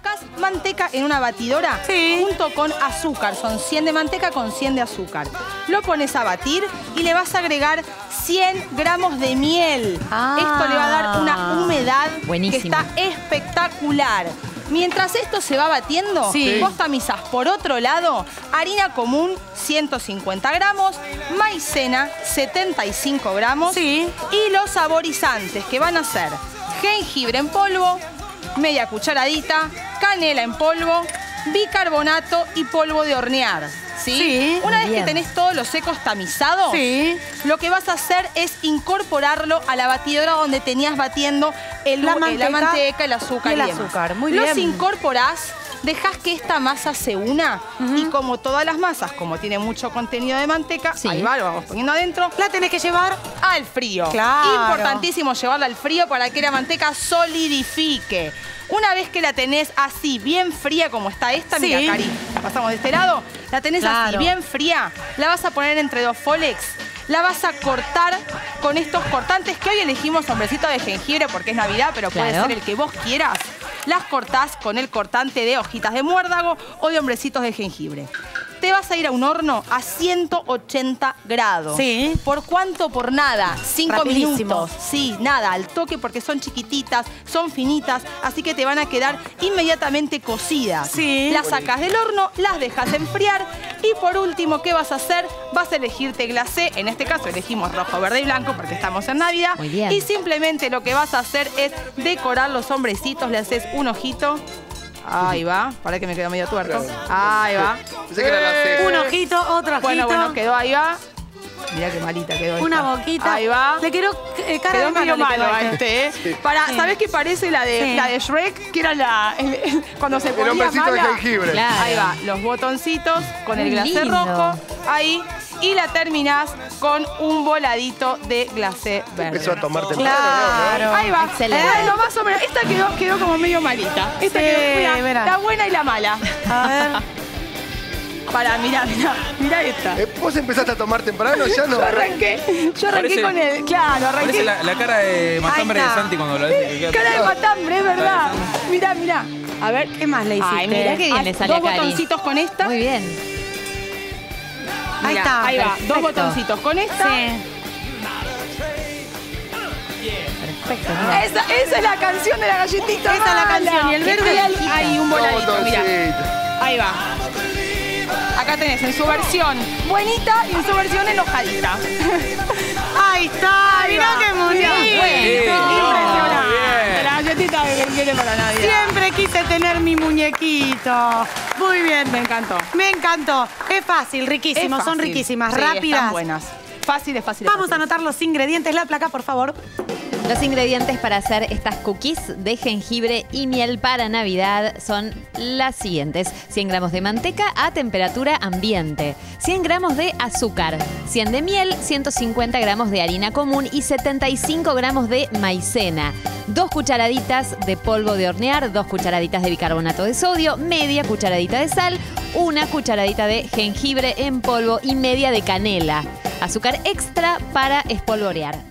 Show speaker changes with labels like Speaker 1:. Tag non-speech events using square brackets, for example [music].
Speaker 1: Colocas manteca en una batidora
Speaker 2: Sí.
Speaker 1: junto con azúcar. Son 100 de manteca con 100 de azúcar. Lo pones a batir y le vas a agregar 100 gramos de miel.
Speaker 2: Ah.
Speaker 1: Esto le va a dar una humedad
Speaker 3: Buenísimo.
Speaker 1: que está espectacular. Mientras esto se va batiendo,
Speaker 2: Sí.
Speaker 1: vos tamizás por otro lado harina común 150 gramos, maicena 75 gramos
Speaker 2: Sí.
Speaker 1: y los saborizantes que van a ser jengibre en polvo, media cucharadita, canela en polvo, bicarbonato y polvo de hornear. ¿sí?
Speaker 2: Sí.
Speaker 1: Una vez
Speaker 3: Bien.
Speaker 1: que tenés todos los secos tamizados,
Speaker 2: Sí.
Speaker 1: lo que vas a hacer es incorporarlo a la batidora donde tenías batiendo el,
Speaker 2: La
Speaker 1: eh,
Speaker 2: manteca
Speaker 1: manteca, el azúcar
Speaker 2: y el
Speaker 1: y demás.
Speaker 2: azúcar. Muy
Speaker 1: Los
Speaker 2: bien.
Speaker 1: incorporás, dejas que esta masa se una y como todas las masas, como tiene mucho contenido de manteca,
Speaker 3: Sí.
Speaker 1: ahí va, lo vamos poniendo adentro,
Speaker 2: La tenés que llevar.
Speaker 1: al frío.
Speaker 2: Claro.
Speaker 1: Importantísimo llevarla al frío para que la manteca solidifique. Una vez que la tenés así, bien fría como está esta,
Speaker 2: Sí.
Speaker 1: mira, Cari, pasamos de este lado, la tenés así, bien fría, la vas a poner entre dos Folex, la vas a cortar con estos cortantes que hoy elegimos hombrecito de jengibre porque es Navidad, pero puede
Speaker 3: Claro.
Speaker 1: ser el que vos quieras. Las cortás con el cortante de hojitas de muérdago o de hombrecitos de jengibre. Te vas a ir a un horno a 180 grados.
Speaker 2: Sí.
Speaker 1: ¿Por cuánto? Por nada. Cinco
Speaker 2: Rapidísimo.
Speaker 1: minutos. Sí, nada, al toque porque son chiquititas, son finitas, así que te van a quedar inmediatamente cocidas.
Speaker 2: Sí.
Speaker 1: Las sacas del horno, las dejas enfriar y por último, ¿qué vas a hacer? Vas a elegirte glacé, en este caso elegimos rojo, verde y blanco porque estamos en Navidad.
Speaker 3: Muy bien.
Speaker 1: Y simplemente lo que vas a hacer es decorar los hombrecitos, le haces un ojito. Ahí va, para que me quedó medio tuerto. Ahí va.
Speaker 4: Pensé que era la ceja.
Speaker 2: Un ojito, otro ojito.
Speaker 1: Bueno, bueno, quedó ahí va. Mirá qué malita quedó
Speaker 2: Una
Speaker 1: esta.
Speaker 2: boquita.
Speaker 1: Ahí va.
Speaker 2: Le quedó eh, cara
Speaker 1: Quedó
Speaker 2: de
Speaker 1: medio
Speaker 2: malo.
Speaker 1: a
Speaker 2: este.
Speaker 1: ¿eh? Para,
Speaker 2: Sí.
Speaker 1: ¿Sabés qué parece la de,
Speaker 2: Sí.
Speaker 1: la de Shrek? Que era la, [laughs] el- el- cuando se
Speaker 4: El
Speaker 1: ponía
Speaker 4: hombrecito de
Speaker 1: mala.
Speaker 4: jengibre.
Speaker 3: Claro.
Speaker 1: Ahí va, los botoncitos con el glacé
Speaker 3: lindo.
Speaker 1: rojo. Ahí. Y la terminás con un voladito de glacé verde.
Speaker 4: Empezó a tomar temprano,
Speaker 2: Claro.
Speaker 1: Ahí va.
Speaker 3: Excelente.
Speaker 1: Más o menos. Esta quedó, quedó como medio malita. Esta
Speaker 2: Sí,
Speaker 1: quedó, mirá,
Speaker 2: mirá.
Speaker 1: la buena y la mala.
Speaker 2: A ver.
Speaker 1: Para, mirá, mirá, mirá esta.
Speaker 4: ¿no? Eh, ¿Vos empezaste a tomar temprano? Ya no. [laughs]
Speaker 1: Yo arranqué, yo arranqué
Speaker 5: Parece-
Speaker 1: con el. Claro, arranqué.
Speaker 5: Parece la, la cara de matambre de. Santi cuando lo dice.
Speaker 1: Cara de matambre, es verdad. Mirá, mirá. A ver.
Speaker 2: ¿Qué más le hiciste?
Speaker 1: Ay, mira
Speaker 3: qué bien le sale
Speaker 1: Dos
Speaker 3: Cari.
Speaker 1: botoncitos con esta.
Speaker 3: Muy bien.
Speaker 2: Ahí
Speaker 1: Mirá,
Speaker 2: está.
Speaker 1: Ahí va.
Speaker 3: perfecto.
Speaker 1: Dos botoncitos con esta.
Speaker 2: Sí.
Speaker 3: Perfecto.
Speaker 1: Esa, esa es la canción de la galletita.
Speaker 2: Esa es la canción, y el verde
Speaker 1: Y
Speaker 2: y el-
Speaker 1: Ahí, un voladito, mirá. Ahí va. Acá tenés en su versión buenita y en su versión enojadita. [laughs]
Speaker 2: Ahí está.
Speaker 1: Ahí
Speaker 2: Mirá
Speaker 1: va.
Speaker 2: qué bonito.
Speaker 1: Impresionante. La galletita que quiere para Navidad.
Speaker 2: Siempre quise tener mi muñequito. Muy bien.
Speaker 1: Me encantó.
Speaker 2: Me encantó. Es fácil, riquísimo.
Speaker 1: Es
Speaker 2: Son riquísimas,
Speaker 1: Sí,
Speaker 2: rápidas.
Speaker 1: Están buenas. Fáciles, fáciles.
Speaker 2: Vamos a anotar los ingredientes. La placa, por favor.
Speaker 3: Los ingredientes para hacer estas cookies de jengibre y miel para Navidad son las siguientes. 100 gramos de manteca a temperatura ambiente, 100 gramos de azúcar, 100 de miel, 150 gramos de harina común y 75 gramos de maicena. Dos cucharaditas de polvo de hornear, dos cucharaditas de bicarbonato de sodio, media cucharadita de sal, una cucharadita de jengibre en polvo y media de canela. Azúcar extra para espolvorear.